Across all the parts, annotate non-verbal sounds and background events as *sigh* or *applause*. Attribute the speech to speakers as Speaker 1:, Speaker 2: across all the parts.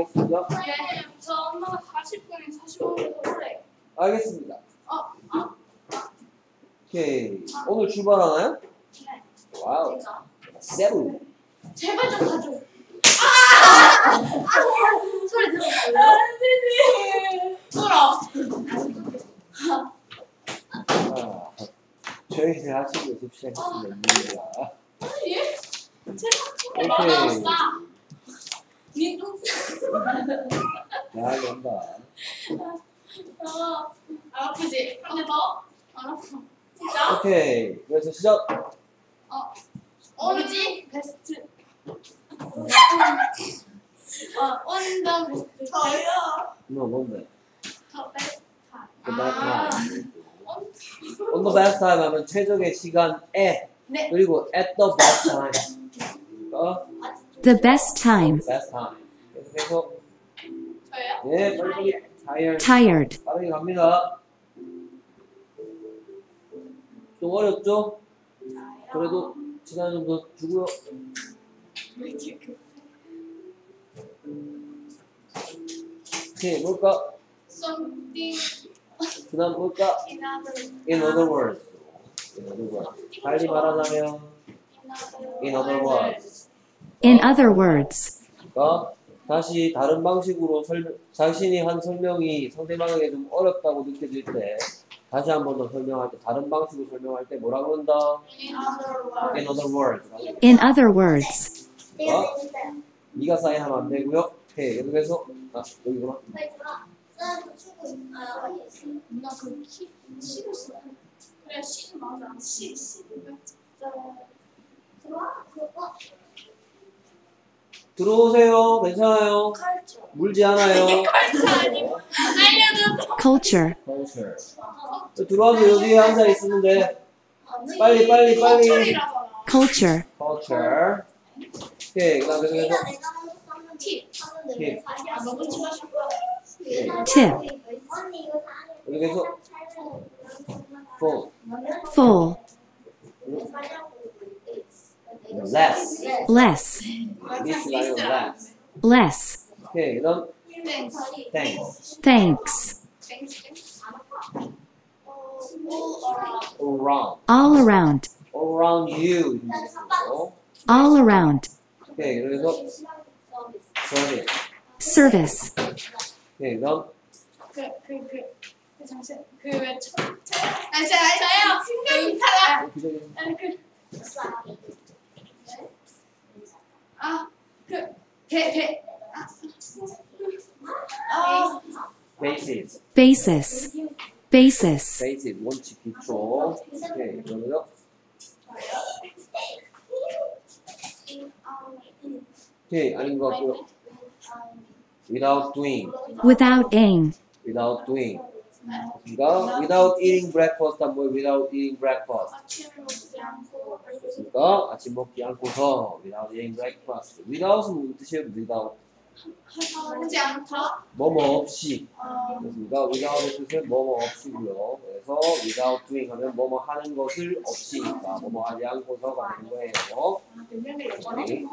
Speaker 1: 하겠습니다.
Speaker 2: 네, 저 엄마가 40분에 45분에 그래.
Speaker 1: 알겠습니다.
Speaker 2: 어, 어,
Speaker 1: 오케이. 오늘 출발하나요?
Speaker 2: 네.
Speaker 1: wow. Seven.
Speaker 2: 제발 좀 가줘. 아! 소리 들었어요? 울어.
Speaker 1: 아, 저희들 하시고 연습 시작했습니다.
Speaker 2: 예?
Speaker 1: 오케이.
Speaker 2: 너무 싸. 니 똥.
Speaker 1: 나이 온다.
Speaker 2: 어, 안 아프지? 한대 더? 안 아파. 진짜?
Speaker 1: 오케이. 그래서 시작.
Speaker 2: 오르지? 베스트. 어, 온더 베스트. 저요.
Speaker 1: 너 뭔데?
Speaker 2: 더 베스트.
Speaker 1: 그
Speaker 2: 아,
Speaker 1: On the best time 하면 최적의 시간에
Speaker 2: 네.
Speaker 1: 그리고 at the best time. 어?
Speaker 3: The best time.
Speaker 1: best time. 계속해서
Speaker 2: 저요?
Speaker 1: 네 빨리 tired
Speaker 3: Tired.
Speaker 1: 빠르게 갑니다. 좀 어렵죠? 그래도 시간 좀더 주고요. 오케이 뭘까?
Speaker 2: Something
Speaker 1: 그 다음 뭘까?
Speaker 2: in other
Speaker 1: In other words. In other words. 달리 말하자면 in other words.
Speaker 3: In other words.
Speaker 1: 그러니까 다시 다른 방식으로 설명, 자신이 한 설명이 상대방에게 좀 어렵다고 느껴질 때 다시 한 번 더 설명할 때 다른 방식으로 설명할 때 뭐라 그런다?
Speaker 2: in other words.
Speaker 1: In other words. 어? 네가 사인하면 안 되고요. 오케이. 계속해서 아 여기구나.
Speaker 2: 그. 그래, 시 맞아. 시, 시.
Speaker 1: 들어오세요. 괜찮아요. 물지 않아요. *laughs*
Speaker 3: Culture.
Speaker 1: culture. 들어와서 여기에 앉아 있으면 돼. 빨리 빨리 빨리.
Speaker 3: Culture.
Speaker 1: culture. 오케이. 그다음 계속해서
Speaker 2: 팁.
Speaker 1: 팁.
Speaker 2: 싶어.
Speaker 3: Tip.
Speaker 1: 여기서 phone.
Speaker 3: Full.
Speaker 1: less.
Speaker 3: Less.
Speaker 1: Less. 오케이. 그다음
Speaker 2: 땡스.
Speaker 1: thanks.
Speaker 3: Thanks.
Speaker 2: 땡스.
Speaker 1: all around.
Speaker 3: All around.
Speaker 1: all around you. 이렇게 되겠고.
Speaker 3: All around.
Speaker 1: 오케이. 그래서 service.
Speaker 3: Service.
Speaker 1: basis.
Speaker 3: Basis. Basis.
Speaker 1: basis 원칙 기초. 오케이. 그러면 오케이. 아닌 것 같고요. without doing.
Speaker 3: Without aim.
Speaker 1: without doing. 그러니까 without eating breakfast 한 뭐예요? without eating breakfast.
Speaker 2: 아침을 먹지 않고,
Speaker 1: 그러니까 아침 먹지 않고서 without eating breakfast. without은 무슨 뜻이에요? without
Speaker 2: 하지 않다.
Speaker 1: 뭐뭐 없이.
Speaker 2: 어,
Speaker 1: 그렇습니까? without의 뜻은 뭐뭐 없이고요. 그래서 without doing 하면 뭐뭐 하는 것을 없이니까 뭐뭐 하지 않고서가 되는 거예요. 오케이.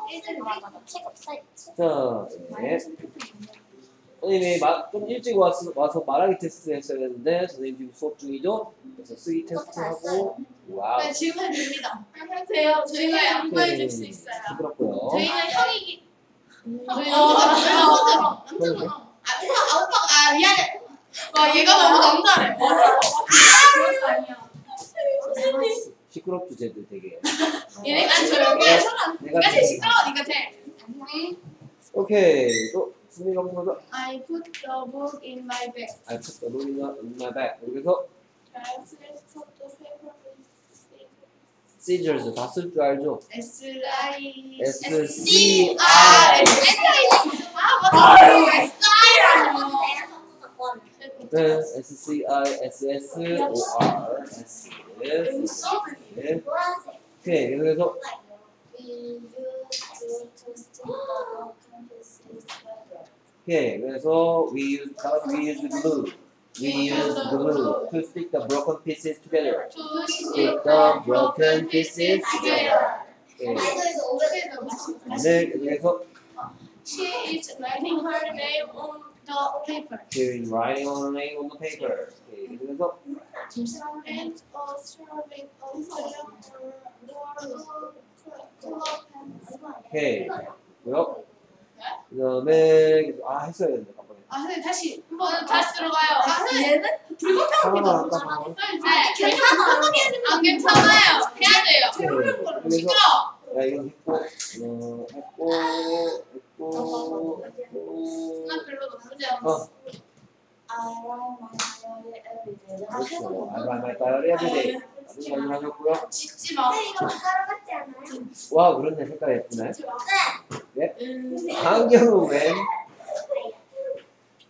Speaker 1: 자, 네. 선생님이 마, 좀 일찍 와서, 와서 말하기 테스트 했어야 되는데 선생님 지금 수업 중이죠? 그래서 쓰기 테스트 하고 wow
Speaker 2: 네, 질문 드립니다. 하세요. 저희가 양보해 줄 수 있어요.
Speaker 1: 시끄럽고요.
Speaker 2: 저희는 형이기. 아, 오빠, 아, 오빠, 아, 미안해. 와, 얘가 너무 남자래. 아, 아니야. 선생님.
Speaker 1: 시끄럽죠 쟤들 되게.
Speaker 2: 얘네 안 조용히 해. 손안.
Speaker 1: 내가
Speaker 2: 네가 제일 시끄러워, 네가 제일. 응?
Speaker 1: 오케이 또 수미가 보면서
Speaker 2: I put the book in my bag.
Speaker 1: I put the book in my- bag. 여기서
Speaker 2: I the paper with
Speaker 1: scissors 다 쓸 줄 알죠?
Speaker 2: S I
Speaker 1: S
Speaker 2: C
Speaker 1: C
Speaker 2: R
Speaker 1: I
Speaker 2: S I 아 맞다. S I라뇨.
Speaker 1: 네, S C I S S O R S S 네. 오케이 그래서 오케이 그래서 we use we use glue we use glue to stick the broken pieces together
Speaker 2: To
Speaker 1: stick the broken pieces together 오케이 네 그래서
Speaker 2: She is writing her name on the paper.
Speaker 1: She is writing on her name on the paper. 오케이. 그래서
Speaker 2: And a ceramic also
Speaker 1: 오케이. 뭐요? 그다음에 아 했어야 되는데 깜빡이.
Speaker 2: 아 선생님 다시 한번 다시 들어가요. 아 선생님
Speaker 4: 얘는
Speaker 1: 하나만 할까 하나만?
Speaker 2: 네, 괜찮아. 안 괜찮아요. 해야 돼요.
Speaker 1: 그래서
Speaker 2: 시켜.
Speaker 1: 야 이거 했고 어 했고 했고 했고
Speaker 2: 나 별로 나쁘지 않아.
Speaker 1: 어 그렇죠. I write my diary every day. 아주 많이 하셨고요.
Speaker 2: 짖지 마.
Speaker 1: 와 그렇네 색깔 예쁘네. 네. 안경은 왜?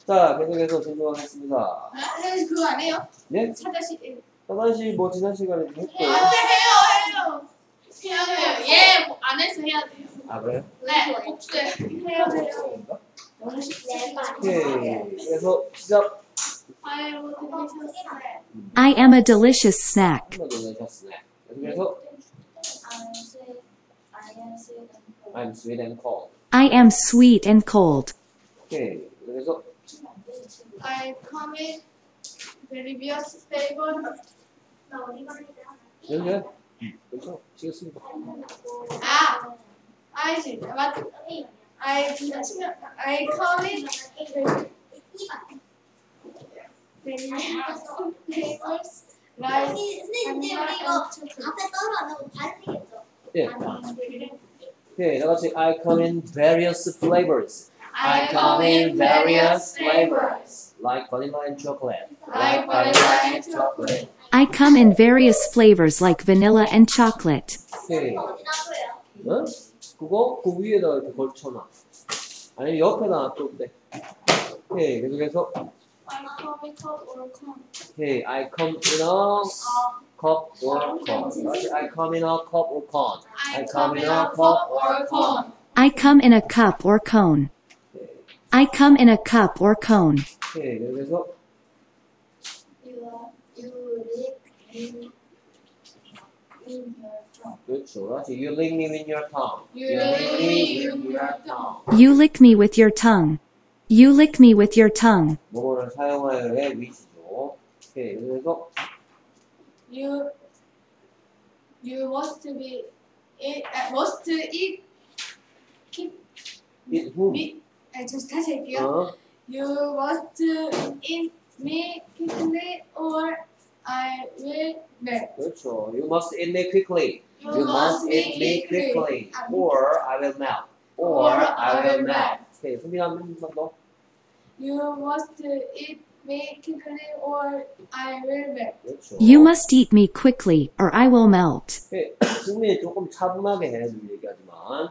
Speaker 1: 자 계속해서 진행하겠습니다.
Speaker 2: 선생님 그거 안 해요?
Speaker 1: 네?
Speaker 2: 사다시.
Speaker 1: 하나씩 뭐 지난 시간에 좀 했고.
Speaker 2: 아, 해요, 해요. 해야 돼요. 예, 안 해서 해야 돼요.
Speaker 1: 아 그래요?
Speaker 2: 네, 복수해. 해야 돼요. 너무 쉽지.
Speaker 1: 오케이. 그래서 시작.
Speaker 2: 아이고, 들리셨어요.
Speaker 3: I am a delicious snack.
Speaker 1: 한번 더 내셨으네. 계속해서 I'm sweet and cold.
Speaker 3: I am sweet and cold.
Speaker 1: 오케이. 그래서
Speaker 2: I come in various flavor.
Speaker 1: 연결. 그렇죠. 치겠습니다.
Speaker 2: 아, 아이지. 맞. I 치면 I come in various flavors. Like
Speaker 1: 예. 오케이. 다 같이 I come in various flavors. I come in various flavors. Like vanilla and chocolate.
Speaker 2: Like vanilla and chocolate.
Speaker 3: I come in various flavors like vanilla and chocolate.
Speaker 1: 오케이. 어? 그거 그 위에다 이렇게 걸쳐놔. 아니 옆에다 놔둬도 돼. 오케이. 계속해서
Speaker 2: I come in cup or cone.
Speaker 1: 오케이. I come in a cup or cone. 다시 I come in a cup or cone.
Speaker 2: I come in a cup or cone.
Speaker 3: I come in a cup or cone. I come in a cup or cone.
Speaker 1: 오케이. 계속해서 그렇죠. 다시 you lick me with your tongue.
Speaker 2: You lick me with your
Speaker 1: tongue.
Speaker 3: You lick me with your tongue. You lick me with your tongue.
Speaker 1: 뭐를 사용하여의 위치죠. 오케이. 그래서
Speaker 2: You you must be eat uh, must eat keep
Speaker 1: it whom?
Speaker 2: me. 아, 저 다시 할게요.
Speaker 1: 어?
Speaker 2: You must eat me quickly or I will melt.
Speaker 1: 그렇죠. You must eat me quickly.
Speaker 2: You,
Speaker 1: You must eat me quickly, or I will melt. Or I will melt. 오케이, 수빈 한 번만 더.
Speaker 2: You must eat me quickly or I will melt.
Speaker 1: 그렇죠.
Speaker 3: You must eat me quickly or I will melt.
Speaker 1: 오케이, 승민이 조금 차분하게 해, 늘 얘기하지만.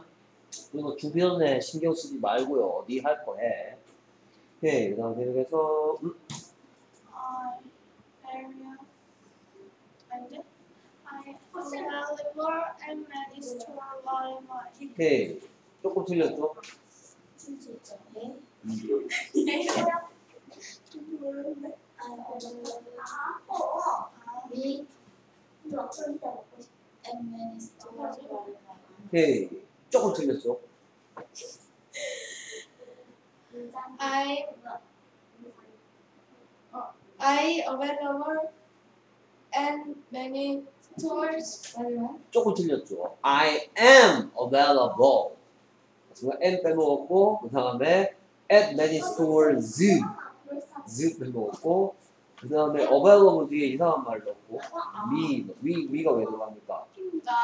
Speaker 1: 그리고 주변에 신경 쓰지 말고요. 네 할 거 해. 오케이, 그 다음 계속해서, 음,
Speaker 2: I area and I available and many store much.
Speaker 1: 오케이. 조금 틀렸죠? 오케이. 조금 틀렸죠?
Speaker 2: I I available and many stores.
Speaker 1: 조금 틀렸죠? I am available. 지금 am 빼먹었고, 그 다음에 at many stores. z 빼먹었고, 그 다음에 available 뒤에 이상한 말 넣고, me, we, we가 왜 들어갑니까?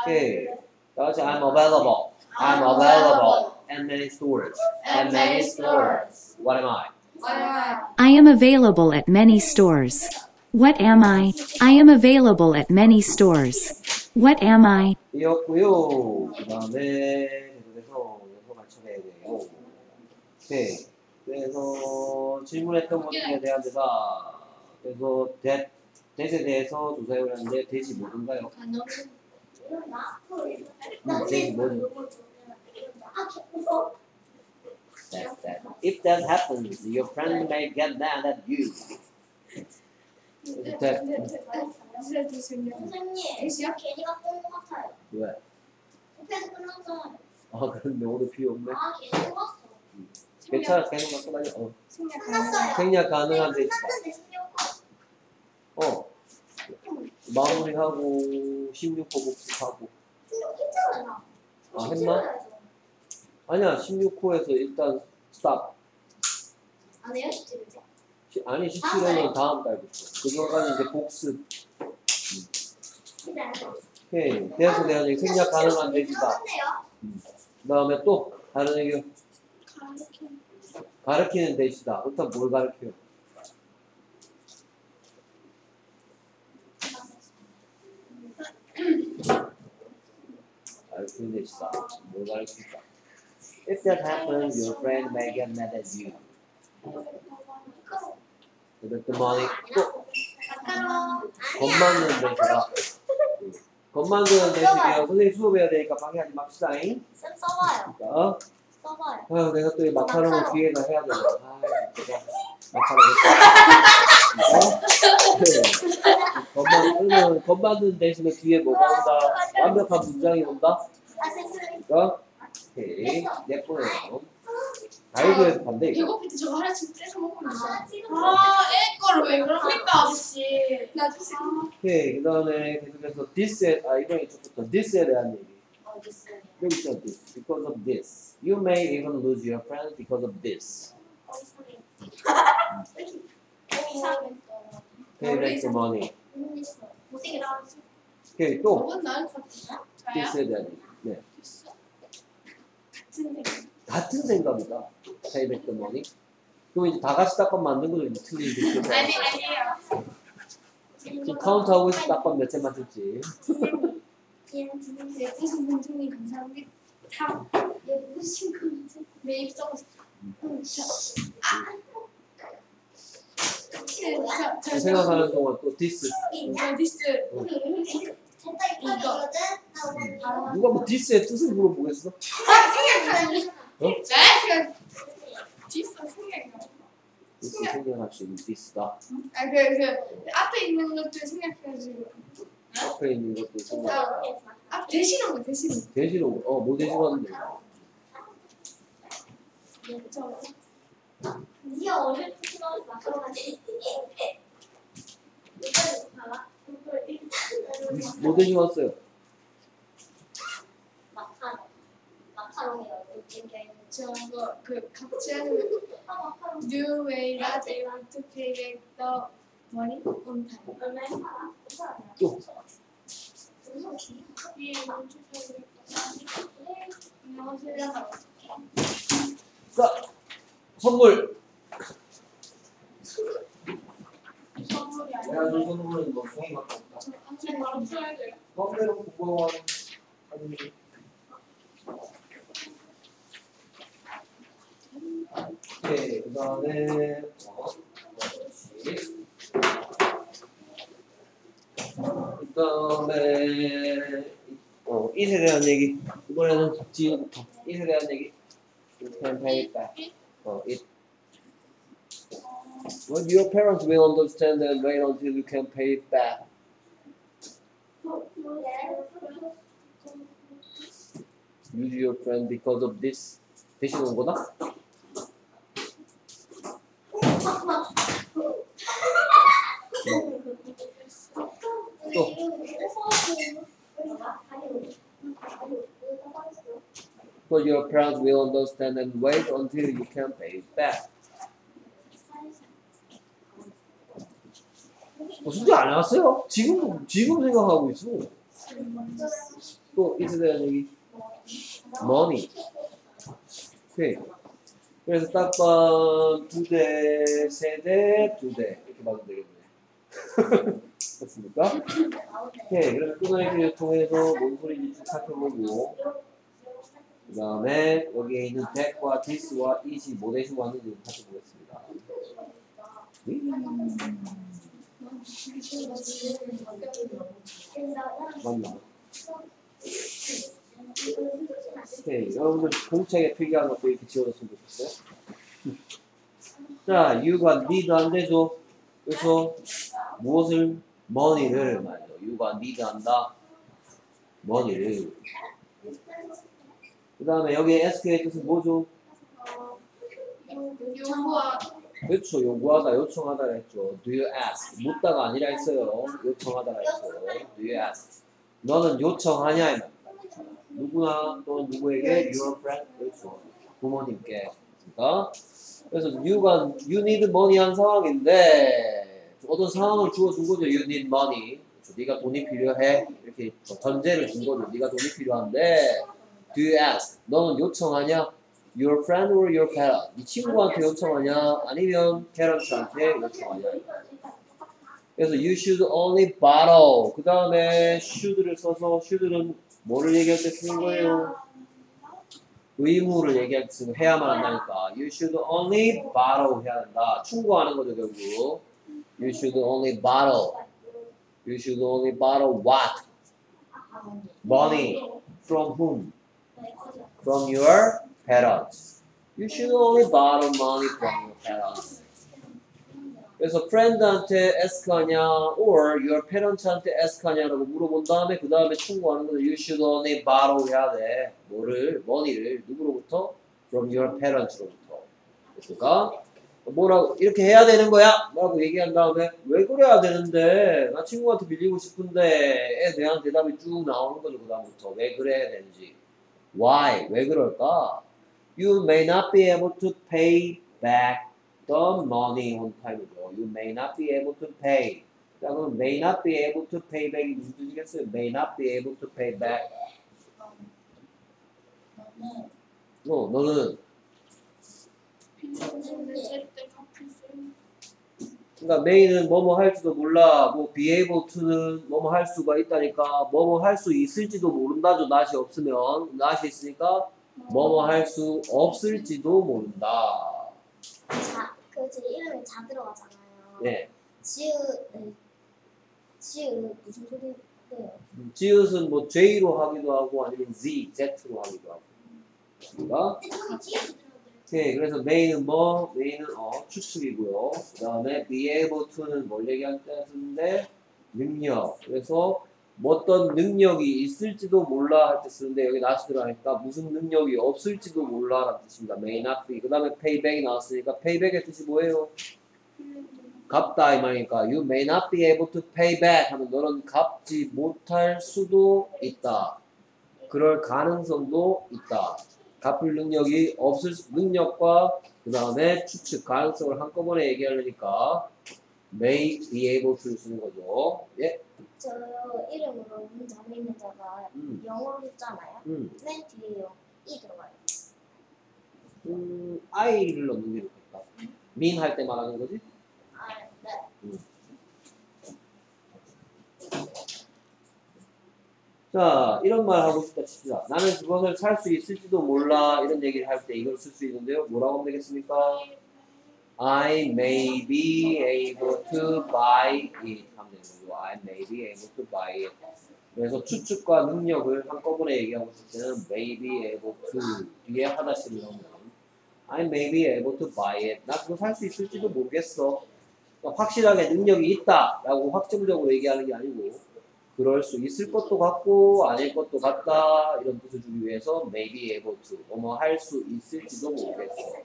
Speaker 1: 오케이. 다 같이 I'm available. I'm available at many stores. At many stores. What am I?
Speaker 2: 아니면
Speaker 3: I am available at many stores. What am I? I am available at many stores. What am I?
Speaker 1: 이었고요. 그 다음에 계속해서 연서 맞춰내야 돼요. 오케이. 그래서 질문했던 것들에 대한 대사. 그래서 that, that에 대해서 조사해 보았는데 that이 뭐든가요? 음, that이 뭐든 That, that. If that happens, your friend may get mad at you. 왜?
Speaker 4: 끝났잖아요.
Speaker 1: 아 그런데 오늘 필요 없네.
Speaker 4: 아.
Speaker 1: 괜찮아 계속 갖고 다녀 어.
Speaker 2: 생략
Speaker 1: 가능한
Speaker 4: 끝났는데 16호.
Speaker 1: 어 마무리하고 16호 복습하고
Speaker 4: 16 했잖아요.
Speaker 1: 아, 했나? 아니야 16호에서 일단 스탑
Speaker 4: 안 해요? 17이죠?
Speaker 1: 시- 아니 17호는 다음 달부터 그거까지 이제 복습
Speaker 4: 근데 안 해요.
Speaker 1: 오케이 대학교 대학생 생략 가능한
Speaker 4: 끝났네요.
Speaker 1: 그 다음에 또 다른 얘기. 가르치는 대시다 일단 뭘 가르쳐요? 가르치는 대시다 뭘 가르칠까? If that happens, your friend may get mad at you. 그랬더니. 겁만드는 대시다 겁만드는 대시면 선생님 수업해야 되니까 방해하지 맙시다잉
Speaker 4: 쌤 써봐요.
Speaker 1: 자,
Speaker 4: 써봐요.
Speaker 1: 내가 또 이 마카롱을
Speaker 4: 마카롱.
Speaker 1: 뒤에다 해야 되나 아 진짜 마카롱 했다 겁만 겁만드는 대신에 뒤에 뭐가 온다 완벽한 문장이 온다
Speaker 4: 아, 쌤
Speaker 1: 그러니까 오케이 예쁘네요 가이드에서 반대 이거
Speaker 2: 배고플 때 저거 하나씩 떼서 먹으면 돼.
Speaker 4: 아, 지금
Speaker 2: 아, 애 거를 왜 그럽니까, 아저씨? 나 주세요.
Speaker 1: 오케이 그 다음에 계속해서 this에 아 이번에 조금 this에 대한 얘기
Speaker 4: 어디 있어요?
Speaker 1: 여기 있죠 this because of this you may even lose your friends because of this
Speaker 4: 이상해.
Speaker 1: pay back the money.
Speaker 4: 못생기다.
Speaker 1: 오케이 또
Speaker 2: 저건 나을 것. 저요?
Speaker 1: this에 대한 얘기 네
Speaker 2: 같은 생각.
Speaker 1: 같은 생각이다. the money. 그럼 이제 다 같이 딱밤 만든 거죠. 이제 틀린 게.
Speaker 2: 아니, 아니에요.
Speaker 1: 지금 카운트하고 있어 딱밤 몇째 맞을지.
Speaker 4: 얘는 지금
Speaker 2: 네, 무슨 문중님 감사합니다. 다, 입성.
Speaker 1: 음.
Speaker 2: 저, 저,
Speaker 1: 생각하는 동안 또 디스.
Speaker 2: 저 디스.
Speaker 4: 진짜 이쁘거든. 나 오늘 바로.
Speaker 1: 누가 뭐 디스의 뜻을 물어보겠어?
Speaker 2: 네? 그, 디스 생각이 나.
Speaker 1: 디스 생각할 수 있는 디스다.
Speaker 2: 아, 그, 그, 앞에 있는 것들 생각해가지고.
Speaker 1: 앞에 있는 것도 생각.
Speaker 2: 아, 앞 대신한 거, 대신한 거.
Speaker 1: 대신 어뭐 대신하는데.
Speaker 2: 저,
Speaker 4: 니가 어릴 때 싫어하지. 이거 봐봐.
Speaker 1: 뭐 대신왔어요?
Speaker 4: 마카롱. 마카롱이요. 이렇게
Speaker 2: 저거, 그, 각지 하는
Speaker 4: 아.
Speaker 2: New way that they want to pay back the money on time.
Speaker 1: 또. 자 선물. 내가 준 선물은 뭐 종이 갖고 없다. 맘대로 국어원 아니. 오케이 그 다음에 어, 그 다음에 어 이세 대한 얘기 이번에는 지금부터 이세 대한 얘기 그냥 해야겠다 어 it Well, your parents will understand and wait until you can pay it back. Use your friend because of this. 대신 온 거다? But your parents will understand and wait until you can pay it back. 어, 숙제 안 해왔어요? 지금, 지금 생각하고 있어. 또, 이틀 대한 얘기. money. 오케이. 그래서 딱밤 두 대, 세 대, 두 대. 이렇게 받으면 되겠네. *laughs* 됐습니까? 오케이. 그래서 끊어내기를 통해서 뭔 소리인지 쭉 살펴보고, 그 다음에 여기에 있는 that과 this와 it이 뭐 대신 왔는지 살펴보겠습니다. 맞나? 오케이. 여러분들 공책에 필기한 것도 이렇게 지워졌으면 좋겠어요. 자, you가 need 안 되죠? 그래서 무엇을? money를 말이죠. you가 need 한다. money를. 그 다음에 여기 SK의 뜻은 뭐죠?
Speaker 2: 요구하
Speaker 1: 그렇죠. 요구하다, 요청하다 했죠. Do you ask? 묻다가 아니라 했어요. 요청하다가 했죠. Do you ask? 너는 요청하냐? 누구나 또는 누구에게 your friend 그렇죠. 부모님께 그러니까 그래서 you가 you need money 한 상황인데 어떤 상황을 주어준 거죠. you need money. 그렇죠. 네가 돈이 필요해. 이렇게 전제를 준 거죠. 네가 돈이 필요한데 do you ask? 너는 요청하냐? Your friend or your parent? 네 친구한테 요청하냐? 아니면 parent한테 요청하냐? 그래서 you should only borrow. 그 다음에 should를 써서 should는 뭐를 얘기할 때 쓰는 거예요? 의무를 얘기할 때 쓰는 해야만 한다니까. You should only borrow 해야 된다. 충고하는 거죠 결국. You should only borrow. You should only borrow what? Money. From whom? From your parents. You should only borrow money from your parents. 그래서 friend한테 ask하냐 or your parents한테 ask하냐라고 물어본 다음에 그 다음에 충고하는 거죠. You should only borrow 해야 돼. 뭐를? money를 누구로부터? From your parents로부터. 그러니까 뭐라고 이렇게 해야 되는 거야? 라고 얘기한 다음에 왜 그래야 되는데 나 친구한테 빌리고 싶은데에 대한 대답이 쭉 나오는 거죠. 그 다음부터 왜 그래야 되는지 Why? 왜 그럴까? You may not be able to pay back the money on time이죠. You may not be able to pay. 자, 그럼 may not be able to pay back이 무슨 뜻이겠어요? May not be able to pay back. 너, 너는 그러니까 may는 뭐뭐 할지도 몰라. 뭐 be able to는 뭐뭐 할 수가 있다니까. 뭐뭐 할 수 있을지도 모른다죠. not이 없으면 not이 있으니까 뭐뭐 할 수 없을지도 모른다.
Speaker 4: 자, 그 제 이름에 자 들어가잖아요.
Speaker 1: 네.
Speaker 4: 지읒, 네. 지읒 무슨 소리예요?
Speaker 1: 지읒은 뭐 J로 하기도 하고 아니면 Z, Z로 하기도 하고. 그러니까
Speaker 4: 근데 지읒 들어도
Speaker 1: 네, 그래서 may는 뭐, may는 어 추측이고요. 그 다음에 be able to는 뭘 얘기할 때 쓰는데 능력. 그래서 뭐 어떤 능력이 있을지도 몰라 할 때 쓰는데 여기 나시 들어가니까 무슨 능력이 없을지도 몰라 라는 뜻입니다. may not be. 그 다음에 payback이 나왔으니까 payback의 뜻이 뭐예요? 갚다 이 말이니까 you may not be able to pay back 하면 너는 갚지 못할 수도 있다. 그럴 가능성도 있다. 갚을 능력이 없을 수- 능력과 그 다음에 추측 가능성을 한꺼번에 얘기하려니까 may be able to 쓰는 거죠. 예,
Speaker 4: 저 이름으로 문자 있는 자가
Speaker 1: 음,
Speaker 4: 영어로 있잖아요.
Speaker 1: 음,
Speaker 4: 맨 뒤에 이 들어가요.
Speaker 1: 음, I를 넣는 게 좋겠다. mean 할 때 말하는 거지?
Speaker 4: 아, 네.
Speaker 1: 자, 이런 말 하고 싶다 칩시다. 나는 그것을 살 수 있을지도 몰라. 이런 얘기를 할 때 이걸 쓸 수 있는데요. 뭐라고 하면 되겠습니까? I may be able to buy it. 하면 되는 거죠. I may be able to buy it. 그래서 추측과 능력을 한꺼번에 얘기하고 있을 때는 may be able to 뒤에 하나씩 넣으면 I may be able to buy it. 나 그거 살 수 있을지도 모르겠어. 그러니까 확실하게 능력이 있다 라고 확정적으로 얘기하는 게 아니고 그럴 수 있을 것도 같고 아닐 것도 같다 이런 뜻을 주기 위해서 may be able to 뭐뭐 할 수 있을지도 모르겠어.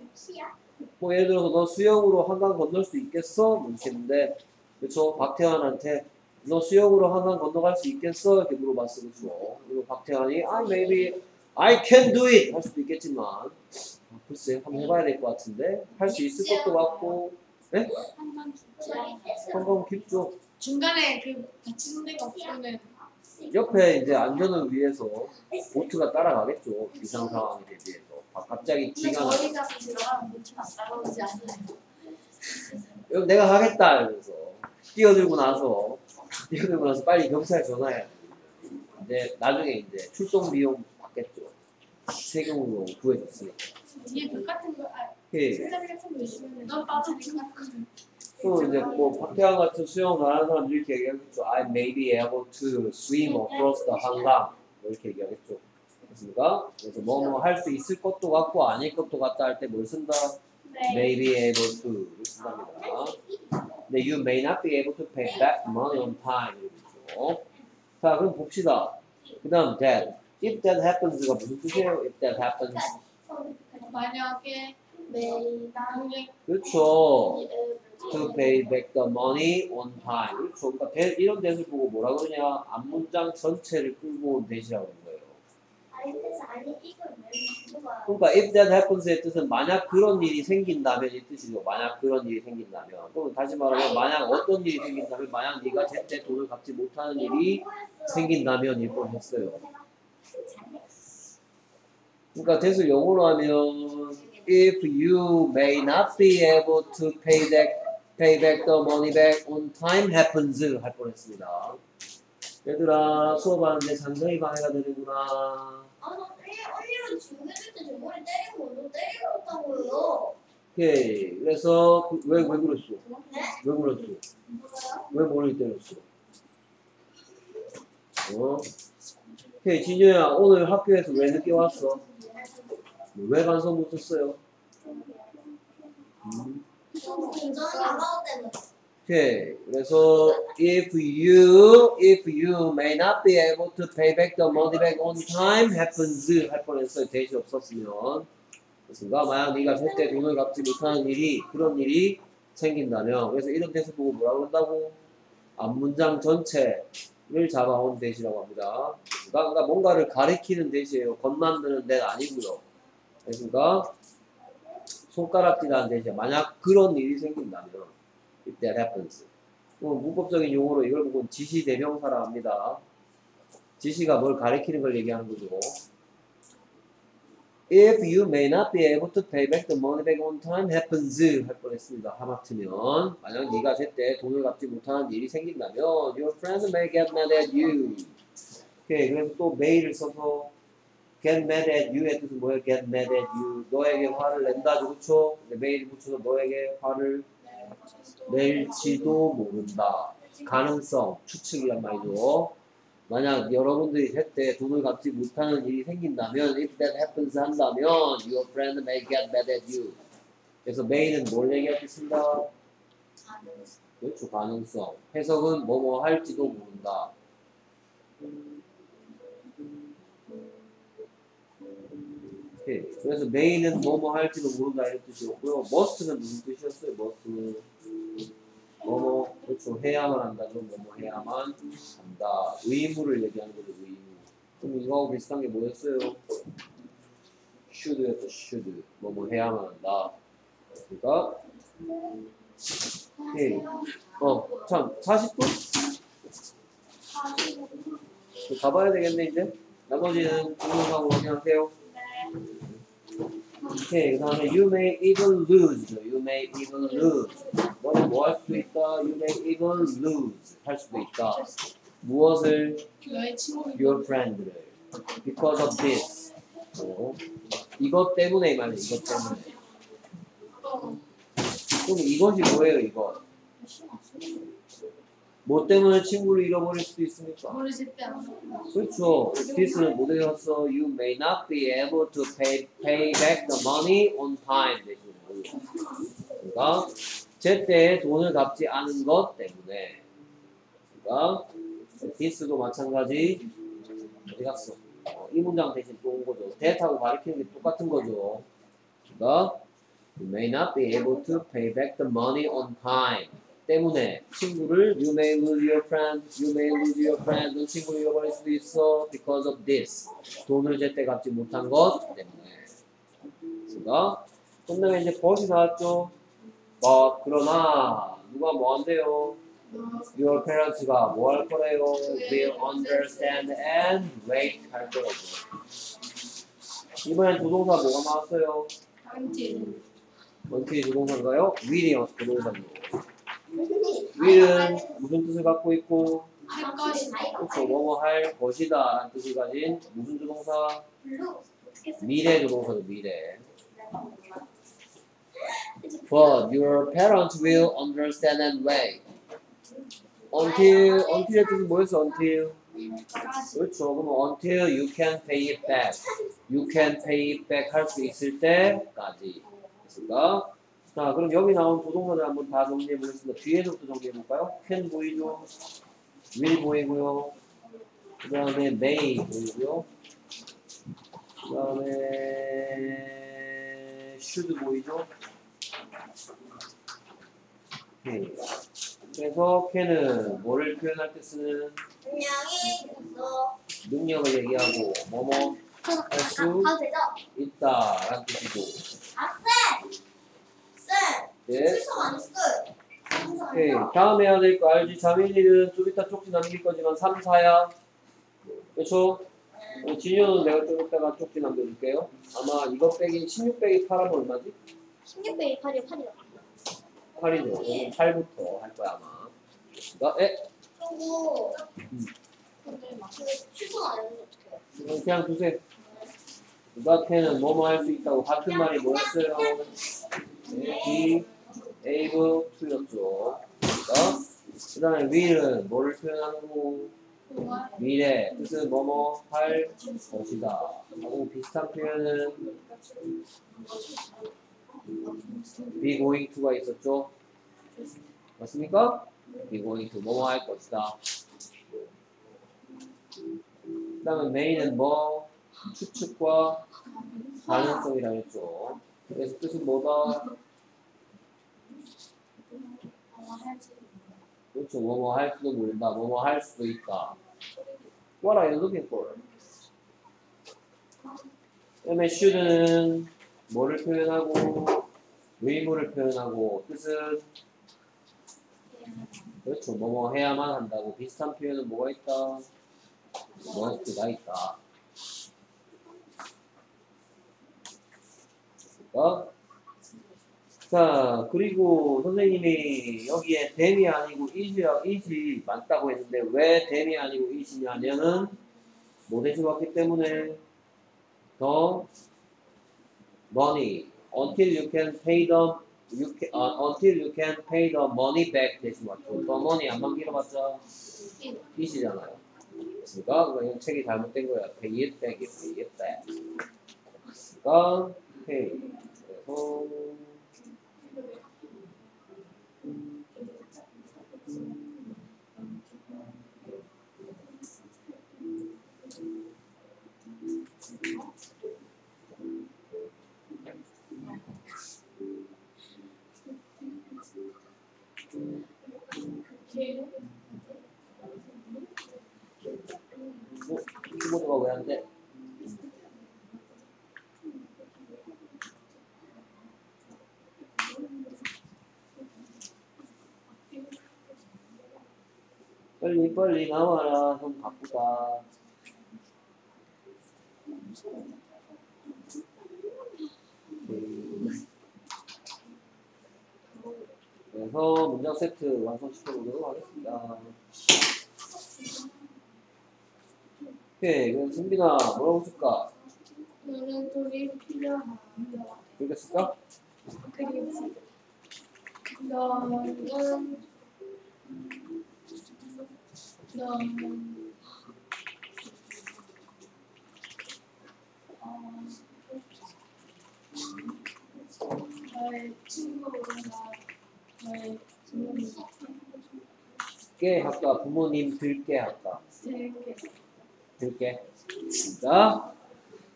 Speaker 1: 뭐 예를 들어서 너 수영으로 한강 건널 수 있겠어? 뭐 이렇게 했는데 그렇죠? 박태환한테 너 수영으로 한강 건너갈 수 있겠어? 이렇게 물어봤어 그렇죠? 그리고 박태환이 아 maybe I can do it 할 수도 있겠지만 아, 글쎄 한번 해봐야 될 것 같은데 할 수 있을 것도 같고 네?
Speaker 2: 한번
Speaker 1: 한강 깊죠?
Speaker 2: 중간에 그 다치는 데가 없으면
Speaker 1: 옆에 이제 안전을 위해서 보트가 따라가겠죠 이상 상황에 대비해서 아, 갑자기 쥐가 나
Speaker 2: 저희가 들어가면 못안 따라오지 않아요.
Speaker 1: 여기 내가 하겠다 이러면서 뛰어들고 나서 뛰어들고 나서 빨리 경찰 전화해 이제 나중에 이제 출동 비용 받겠죠 세금으로 구해줬으니까
Speaker 2: 뒤에 그 같은 거, 아,
Speaker 1: 예.
Speaker 2: 같은 거 있으면 넌 빠져줄 것 같은데.
Speaker 1: 또 이제 뭐 박태환 같은 수영 잘하는 사람들 이렇게 얘기하겠죠 I may be able to swim across the 한강 뭐 이렇게 얘기하겠죠 그렇습니까? 그래서 뭐 뭐 할 수 있을 것도 같고 아닐 것도 같다 할 때 뭘 쓴다? may be able to를 쓴답니다 근데 you may not be able to pay back money on time 이러죠 자 그럼 봅시다 그 다음 that if that happens가 무슨 뜻이에요? if that happens
Speaker 2: 만약에
Speaker 1: 그렇죠. To pay back the money on time. 그렇죠. 그러니까 대- 이런 대를 보고 뭐라 그러냐? 앞문장 전체를 끌고.
Speaker 4: 아니
Speaker 1: 그러니까 if that happens의 뜻은 만약 그런 일이 생긴다면 이 뜻이죠. 만약 그런 일이 생긴다면. 그럼 다시 말하면 만약 어떤 일이 생긴다면 만약 네가 제때 돈을 갚지 못하는 일이 생긴다면 일 뻔했어요. 그러니까 대수 영어로 하면 if you may not be able to pay back pay back the money back on time happens 할 뻔했습니다. 얘들아 수업하는데 장정이 방해가 되는구나.
Speaker 4: 아나 언니랑 중국해줄 때 저번에 때리고 먼저 때리고 있다고요
Speaker 1: 오케이. 그래서 그- 왜, 왜 그랬어?
Speaker 4: 네?
Speaker 1: 왜 그랬어?
Speaker 4: 뭐가요?
Speaker 1: 왜 머리 때렸어? 어? 오케이, 진효야, 오늘 학교에서 왜 늦게 왔어? 왜 반성 못 썼어요? 음.
Speaker 4: 운전이 안 가고 때문에
Speaker 1: 오케이. 그래서 if you if you may not be able to pay back the money back on time happens 할 뻔했어요. 대시 없었으면. 그렇습니까? 만약 네가 제때 돈을 갚지 못하는 일이 그런 일이 생긴다면 그래서 이런 대시 보고 뭐라고 한다고? 앞문장 전체를 잡아온 대시라고 합니다. 그러니까, 뭔가를 가리키는 대시예요. 겉 만드는 데가 아니고요. 그러니까 손가락질하는 대시야. 만약 그런 일이 생긴다면 if that happens. 뭐 문법적인 용어로 이걸 보고 지시 대명사라 합니다. 지시가 뭘 가리키는 걸 얘기하는 거죠. If you may not be able to pay back the money back on time happens 할 뻔했습니다. 하마터면 만약 네가 제때 돈을 갚지 못하는 일이 생긴다면 your friends may get mad at you. 오케이 그래서 또 may를 써서 get mad at you의 뜻은 뭐예요? get mad at you. 너에게 화를 낸다, 그렇죠? may를 붙여서 너에게 화를 낼지도 모른다. 가능성, 추측이란 말이죠. 만약 여러분들이 제때 돈을 갚지 못하는 일이 생긴다면, if that happens 한다면, your friend may get mad at you. 그래서 may는 뭘 얘기하겠습니다? 그렇죠, 가능성. 해석은 뭐뭐 할지도 모른다. 그래서 may는 뭐뭐 할지도 모른다 이런 뜻이었고요. must는 무슨 뜻이었어요? must는 뭐뭐 그렇죠. 해야만 한다죠 뭐뭐 해야만 한다. 의무를 얘기하는 거죠 의무. 그럼 이거하고 비슷한 게 뭐였어요? should였죠 should 뭐뭐 해야만 한다. 그러니까 오케이 어 참 40분? 가봐야 되겠네 이제. 나머지는 동영상으로 확인하세요 오케이 그 다음에 you may even lose you may even lose 너는 뭐 할 수도 있다 you may even lose 할 수도 있다 무엇을
Speaker 2: 너의 친구
Speaker 1: your friend를 because of this 어, 이것 때문에 이 말이야 이것 때문에 그럼 이것이 뭐예요 이거 뭐 때문에 친구를 잃어버릴 수도 있습니까 그렇죠. this는 뭐 되었어? You may not be able to pay, pay back the money on time 대신에 그러니까 제때 돈을 갚지 않은 것 때문에 그러니까 this도 마찬가지 어디 갔어? 어, 이 문장 대신 또 온 거죠. that하고 가리키는 게 똑같은 거죠. 그러니까 You may not be able to pay back the money on time. 때문에 친구를 you may lose your friend, you may lose your friend, 너 친구를 잃어버릴 수도 있어 because of this. 돈을 제때 갚지 못한 것 때문에. 그래서 끝나면 이제 벗이 나왔죠. 뭐 그러나 누가 뭐 한대요? Your parents가 뭐 할 거래요? Will understand and wait 할 거라고. 이번엔 조동사 뭐가 나왔어요? 원티 조동사인가요? will이 조동사죠. Will은 무슨 뜻을 갖고 있고
Speaker 2: 할 것이
Speaker 1: 그렇죠. 뭐뭐 할 것이다 라는 뜻을 가진 무슨 조동사? 미래 조동사죠 미래 But your parents will understand and wait Until, until의 뜻은 뭐였어? Until 그렇죠. 그럼 until you can pay it back You can pay it back 할 수 있을 때까지 됐습니까? 자 그럼 여기 나온 조동사를 한번 다 정리해 보겠습니다 뒤에서부터 정리해 볼까요? can 보이죠? will 보이고요 그 다음에 may 보이고요 그 다음에 should 보이죠? 오케이. 그래서 can은 뭐를 표현할 때 쓰는
Speaker 4: 분량이 있어.
Speaker 1: 능력을 얘기하고 뭐뭐 할 수? 있다라는 뜻이고
Speaker 4: 아, 쌤! 쌤!
Speaker 1: 네.
Speaker 4: 출석 안 했어요.
Speaker 1: 오케이. 다음 해야 될 거 알지? 자민이는 좀 이따 쪽지 남길 거지만 3, 4야. 그렇죠? 어, 진효는 내가 좀 이따가 쪽지 남겨줄게요. 아마 이거 빼기 16 빼기 8하면 얼마지?
Speaker 4: 16배 8이요, 8이요.
Speaker 1: 8이죠.
Speaker 4: 예.
Speaker 1: 8부터 할 거야 아마. 나, 에?
Speaker 4: 그리고
Speaker 1: 음.
Speaker 4: 근데 막 출석 안 했는데 어떡해요?
Speaker 1: 어, 그냥 두세요. 누가테는 뭐뭐 할 수 있다고 같은 말이 뭐였어요? 네, 에이브 틀렸죠. 그 다음에 will은 뭐를 표현하고 미래 뜻은 뭐뭐 할 것이다. 하고 비슷한 표현은 be going to가 있었죠. 맞습니까? be going to 뭐뭐 할 것이다. 그 다음에 main은 뭐 추측과 가능성이라 했죠. 그래서 뜻은 뭐다? 그렇죠. 뭐뭐 할지도 모른다. 뭐뭐 할 수도 있다. What are you looking for? 그다음에 should는 뭐를 표현하고 의무를 표현하고 뜻은 그렇죠. 뭐뭐 해야만 한다고 비슷한 표현은 뭐가 있다? must가 있다. 그러니까 자, 그리고 선생님이 여기에 댐이 아니고 이지야, 이지 맞다고 했는데 왜 댐이 아니고 이지냐면은 뭐 대신 왔기 때문에 더 money until you can pay the you can, uh, until you can pay the money back 대신 왔죠. 더 money 안만 길어봤자 이지잖아요. 그러니까 그냥 책이 잘못된 거야. pay it back, pay it back. 그러니까 pay. 그래서 어? 키보드가 왜 안 돼? 빨리 빨리 나와라 형 바쁘다 음. 그래서 문장 세트 완성시켜 보도록 하겠습니다 오케이 그럼 승빈아 뭐라고 쓸까?
Speaker 2: 너는 돈이 필요하다.
Speaker 1: 이렇게 쓸까?
Speaker 2: 그리고 너는
Speaker 1: 깨 할까? 부모님 들게 할까? 들게 자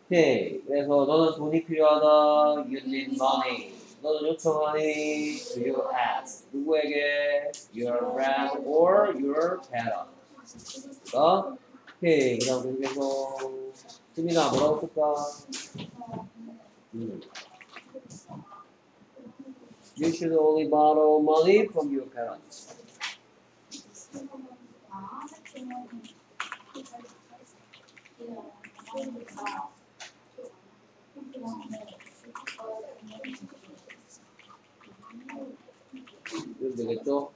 Speaker 1: 오케이 그래서 너는 돈이 필요하다 You need money 너는 요청하니 Do you ask 누구에게? Your friend or your parent 자 오케이 그 다음 계속해서 수민아 뭐라고 쓸까? 음. You should only borrow money from your parents 이러면 되겠죠?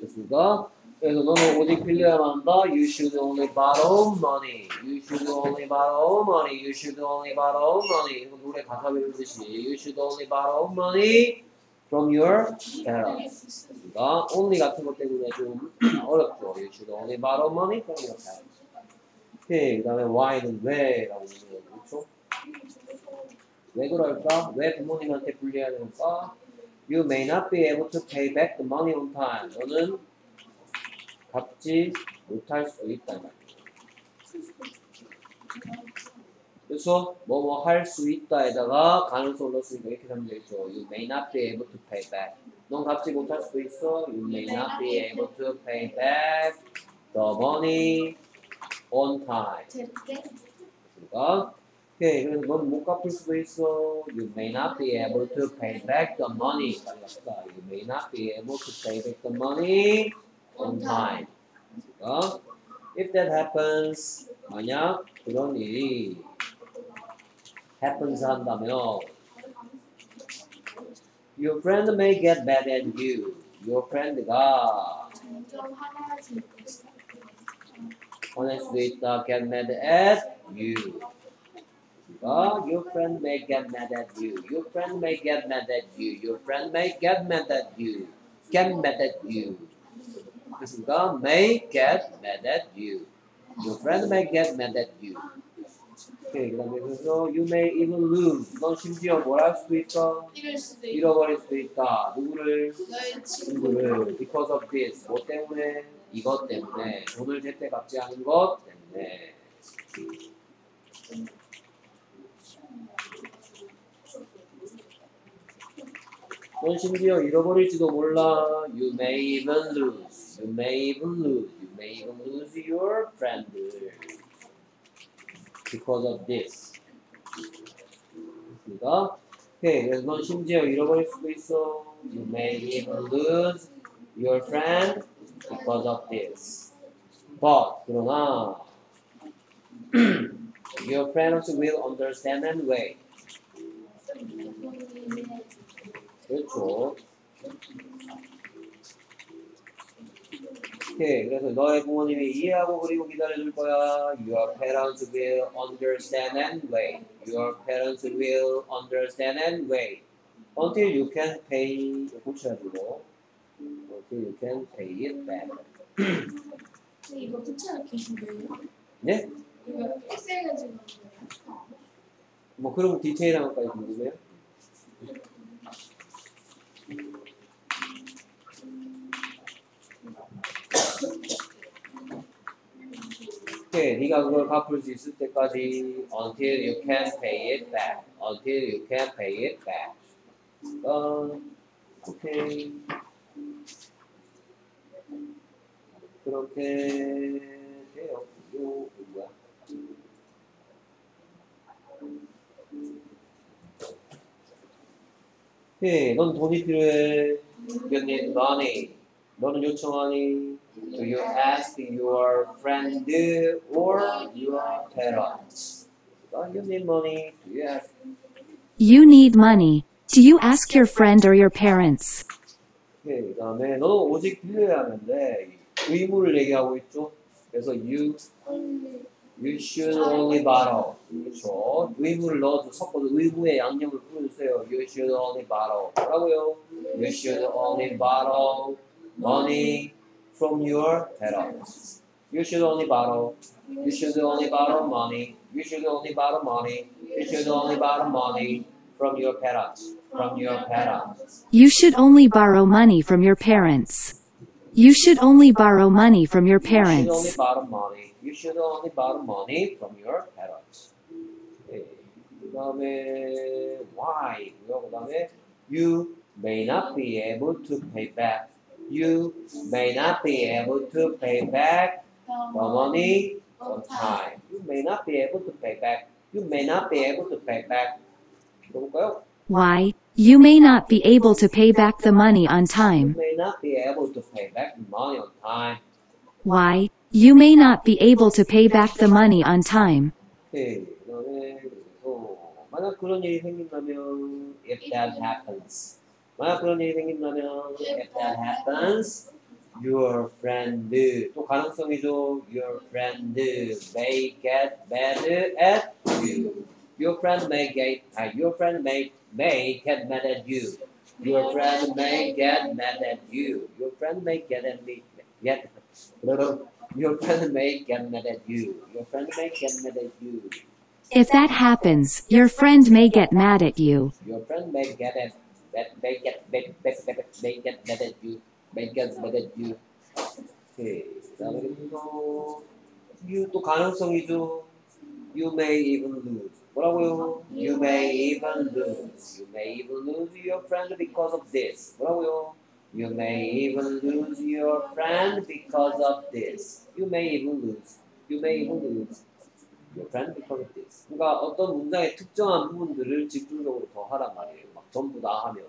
Speaker 1: 됐습니까? 그래서 너는 오직 빌려야만 한다. You should only borrow money. You should only borrow money. You should only borrow money. 이거 노래 가사 외우듯이 You should only borrow money from your parents. 그러니까 only 같은 것 때문에 좀 어렵죠. You should only borrow money from your parents. 오케이. 그 다음에 why는 왜라고 거죠. 그렇죠? 왜 그럴까? 왜 부모님한테 불리해야 될까? You may not be able to pay back the money on time. 너는 갚지 못할 수 있다. 그래서 뭐 뭐 할 수 있다에다가 가능성을 넣었으니까 이렇게 하면 되겠죠. You may not be able to pay back. 넌 갚지 못할 수도 있어. You may not be able to pay back the money on time. 그러니까 오케이 그래서 넌못 갚을 수도 있어. You may not be able to pay back the money. You may not be able to pay back the money on time. 그러니까 if that happens 만약 그런 일이 happens 한다면 your friend may get mad at you. Your friend가
Speaker 2: 점점 화나질
Speaker 1: 화낼 수도 있다. get mad at you. 그러니까 your friend may get mad at you. Your friend may get mad at you. Your friend may get mad at you. Get mad at you. 그러니까 may get mad at you. Your friend may get mad at you. 오케이, 그 다음에 그래서 you may even lose. 넌 심지어 뭘 할 수도 있어?
Speaker 2: 이럴 수도 있고
Speaker 1: 잃어버릴 수도 있다. 누구를?
Speaker 2: 너의 친구를
Speaker 1: because of this. 뭐 때문에? 이것 때문에. 돈을 제때 갚지 않은 것 때문에. 넌 심지어 잃어버릴지도 몰라. You may even lose. You may even lose. You may even lose your friend because of this. 됐습니다. 오케이. 그래서 넌 심지어 잃어버릴 수도 있어. You may even lose your friend because of this. But 그러나 *clears throat* your friends will understand and wait. 그렇죠. 오케이. 그래서 너의 부모님이 이해하고 그리고 기다려줄 거야. Your parents will understand and wait. Your parents will understand and wait. Until you can pay. 고쳐야지고. Until you can pay it back.
Speaker 2: 이거 붙여넣기 거예요?
Speaker 1: 네?
Speaker 2: 이거 엑셀 가지고?
Speaker 1: 뭐 그런 디테일한 것까지 궁금해요? 오케이, 네가 그걸 갚을 수 있을 때까지 until you can pay it back, until you can pay it back. 어, 오케이. 그렇게 돼요. 요 뭐야? 오케이, 넌 돈이 필요해. You need money. 너는 요청하니? Do you ask your friend or your parents? Uh, you need money. Do you ask?
Speaker 3: You need money. Do you ask your friend or your parents?
Speaker 1: 오케이, 그 다음에 너는 오직 필요해 하는데 의무를 얘기하고 있죠. 그래서 you you should only borrow. 그렇죠. 의무를 넣어서 섞어서 의무의 양념을 뿌려주세요. You should only borrow. 뭐라고요? You should only borrow money from your parents. You should only borrow. You should only borrow money. You should only borrow money. You should only borrow money from your parents. From your parents.
Speaker 3: You should only borrow money from your parents. You should only borrow money from your
Speaker 1: You should only
Speaker 3: parents.
Speaker 1: borrow money. You should only borrow money from your parents. 네. 그 다음에 why? 그 다음에 you may not be able to pay back. You may not be able to pay back the money on time. You may not be able to pay back. You may not be able to pay back. 들어볼까요?
Speaker 3: Why? You may not be able to pay back the money on
Speaker 1: You
Speaker 3: time.
Speaker 1: may not be able to pay back the money on time.
Speaker 3: Why? You may not be able to pay back the money on time.
Speaker 1: 오케이. 그다음에 그래서 만약 그런 일이 생긴다면 if that happens. 만약 그런 일이 생긴다면 if that happens, your friend 또 가능성이죠. Your friend may get mad at you. Your friend may get 아, your friend may may get mad at you. Your friend may get mad at you. Your friend may get at me get your friend may get mad at you. Your friend may get mad at you.
Speaker 3: If that happens, your friend may get mad at you.
Speaker 1: Your friend may get at may, may, may, may get mad at you. Mad at you. 오케이. 그다음에 you 또 가능성이죠. You may even lose. 뭐라고요? You may even lose. You may even lose your friend because of this. 뭐라고요? You may even lose your friend because of this. You may even lose. You may even lose your friend because of this. 그러니까 어떤 문장의 특정한 부분들을 집중적으로 더 하란 말이에요. 막 전부 다 하면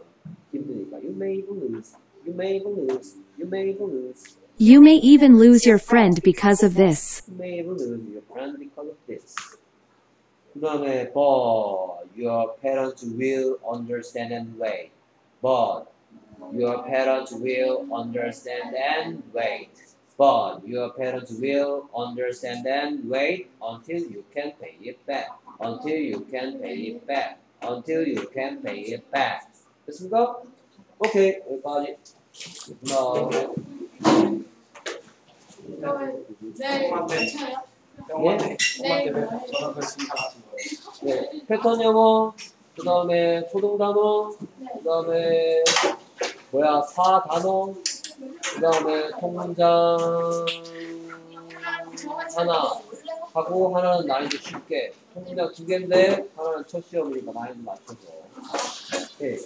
Speaker 1: 힘드니까. You may even lose. You may even lose. You may even lose.
Speaker 3: You may even lose your friend because of this.
Speaker 1: You may even lose your friend because of this. 그 다음에 but your parents will understand and wait. But your parents will understand and wait. But your parents will understand and wait until you can pay it back. Until you can pay it back. Until you can pay it back. 됐습니까? 오케이 여기까지. 그다음
Speaker 2: 네, 괜찮아요.
Speaker 5: 네. 저랑 같이 다 같이 먹어요.
Speaker 1: 네, 패턴 영어, 그 다음에 초등 단어, 그 다음에 뭐야 사 단어, 그 다음에 통문장 하나 하고 하나는 난이도 쉽게 통문장 두 개인데 하나는 첫 시험이니까 난이도 맞춰서. 네.